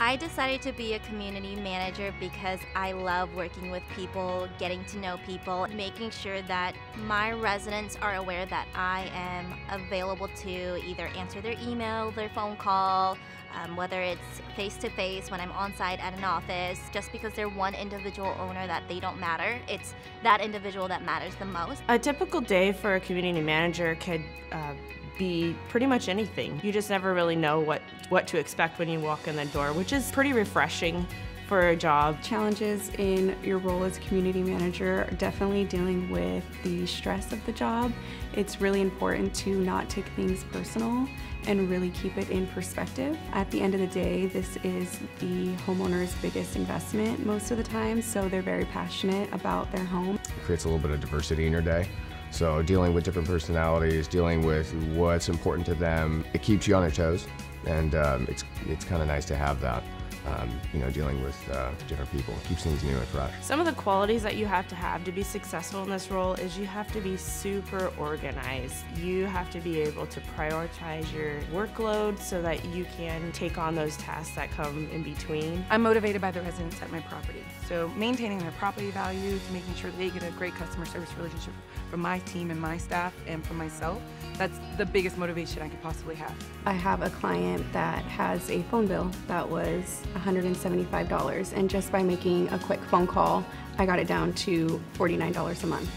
I decided to be a community manager because I love working with people, getting to know people, making sure that my residents are aware that I am available to either answer their email, their phone call, um, whether it's face to face when I'm on site at an office, just because they're one individual owner that they don't matter. It's that individual that matters the most. A typical day for a community manager could uh, be pretty much anything. You just never really know what, what to expect when you walk in the door, which is pretty refreshing for a job. Challenges in your role as community manager are definitely dealing with the stress of the job. It's really important to not take things personal and really keep it in perspective. At the end of the day, this is the homeowner's biggest investment most of the time, so they're very passionate about their home. It creates a little bit of diversity in your day. So dealing with different personalities, dealing with what's important to them, it keeps you on your toes, and um, it's it's kind of nice to have that um, you know, dealing with uh, different people. It keeps things new and fresh. Some of the qualities that you have to have to be successful in this role is you have to be super organized. You have to be able to prioritize your workload so that you can take on those tasks that come in between. I'm motivated by the residents at my property. So maintaining their property values, making sure they get a great customer service relationship from my team and my staff and from myself, that's the biggest motivation I could possibly have. I have a client that has a phone bill that was $175 and just by making a quick phone call, I got it down to $49 a month.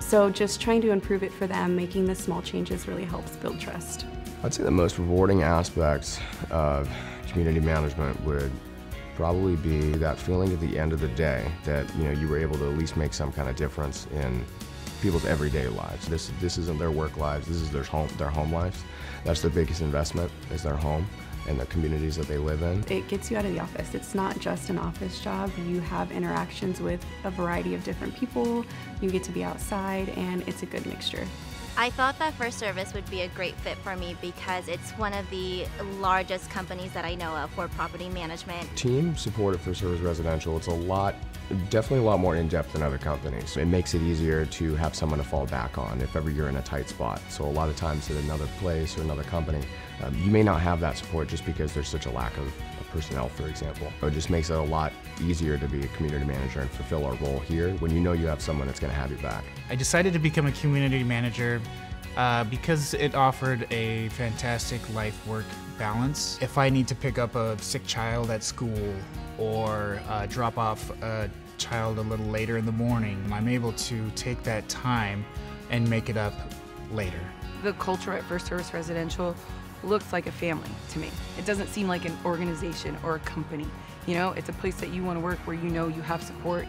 So just trying to improve it for them, making the small changes really helps build trust. I'd say the most rewarding aspects of community management would probably be that feeling at the end of the day that you know you were able to at least make some kind of difference in people's everyday lives. This this isn't their work lives. This is their home their home lives. That's their biggest investment is their home and the communities that they live in. It gets you out of the office. It's not just an office job. You have interactions with a variety of different people. You get to be outside, and it's a good mixture. I thought that FirstService would be a great fit for me because it's one of the largest companies that I know of for property management. Team support at FirstService Residential, it's a lot, definitely a lot more in-depth than other companies. It makes it easier to have someone to fall back on if ever you're in a tight spot. So a lot of times at another place or another company, um, you may not have that support just because there's such a lack of, of personnel, for example. It just makes it a lot easier to be a community manager and fulfill our role here when you know you have someone that's going to have your back. I decided to become a community manager uh, because it offered a fantastic life work balance. If I need to pick up a sick child at school or uh, drop off a child a little later in the morning, I'm able to take that time and make it up later. The culture at FirstService Residential looks like a family to me. It doesn't seem like an organization or a company. You know, it's a place that you want to work where you know you have support.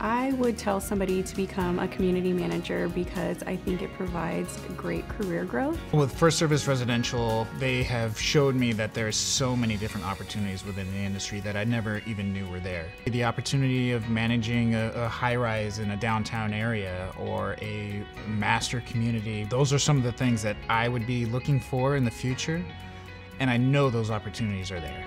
I would tell somebody to become a community manager because I think it provides great career growth. With FirstService Residential, they have showed me that there's so many different opportunities within the industry that I never even knew were there. The opportunity of managing a, a high-rise in a downtown area or a master community, those are some of the things that I would be looking for in the future, and I know those opportunities are there.